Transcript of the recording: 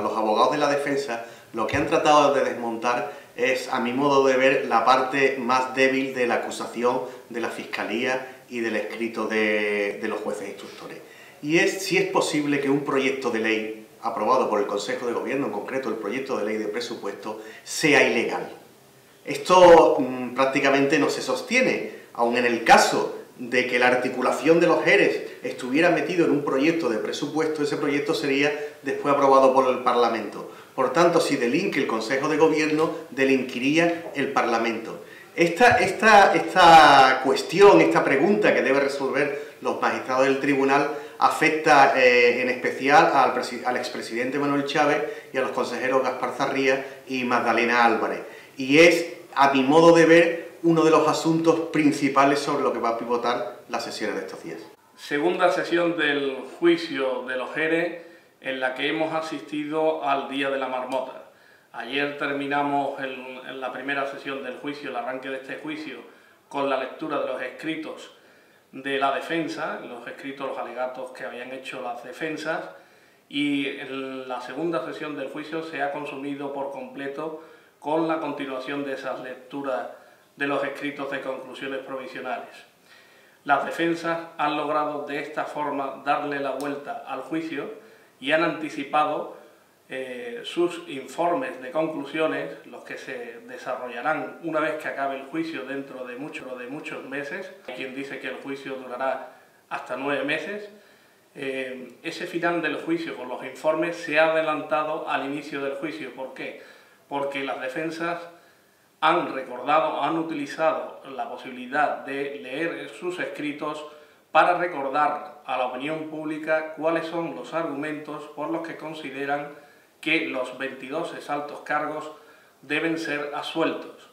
Los abogados de la defensa lo que han tratado de desmontar es, a mi modo de ver, la parte más débil de la acusación de la Fiscalía y del escrito de, los jueces instructores. Y es si es posible que un proyecto de ley aprobado por el Consejo de Gobierno, en concreto el proyecto de ley de presupuesto, sea ilegal. Esto mmm, prácticamente no se sostiene, aun en el caso de que la articulación de los ERES estuviera metido en un proyecto de presupuesto, ese proyecto sería después aprobado por el Parlamento. Por tanto, si delinque el Consejo de Gobierno, delinquiría el Parlamento. Esta, esta, esta cuestión, esta pregunta que debe resolver los magistrados del tribunal afecta eh, en especial al, al expresidente Manuel Chávez y a los consejeros Gaspar Zarría y Magdalena Álvarez. Y es, a mi modo de ver, uno de los asuntos principales sobre lo que va a pivotar las sesiones de estos días. Segunda sesión del juicio de los Jerez en la que hemos asistido al Día de la Marmota. Ayer terminamos en la primera sesión del juicio, el arranque de este juicio, con la lectura de los escritos de la defensa, los escritos, los alegatos que habían hecho las defensas, y en la segunda sesión del juicio se ha consumido por completo con la continuación de esas lecturas de los escritos de conclusiones provisionales. Las defensas han logrado de esta forma darle la vuelta al juicio y han anticipado eh, sus informes de conclusiones, los que se desarrollarán una vez que acabe el juicio dentro de, mucho, de muchos meses. Hay quien dice que el juicio durará hasta nueve meses. Eh, ese final del juicio con los informes se ha adelantado al inicio del juicio. ¿Por qué? Porque las defensas han recordado, han utilizado la posibilidad de leer sus escritos para recordar a la opinión pública cuáles son los argumentos por los que consideran que los 22 exaltos cargos deben ser asueltos.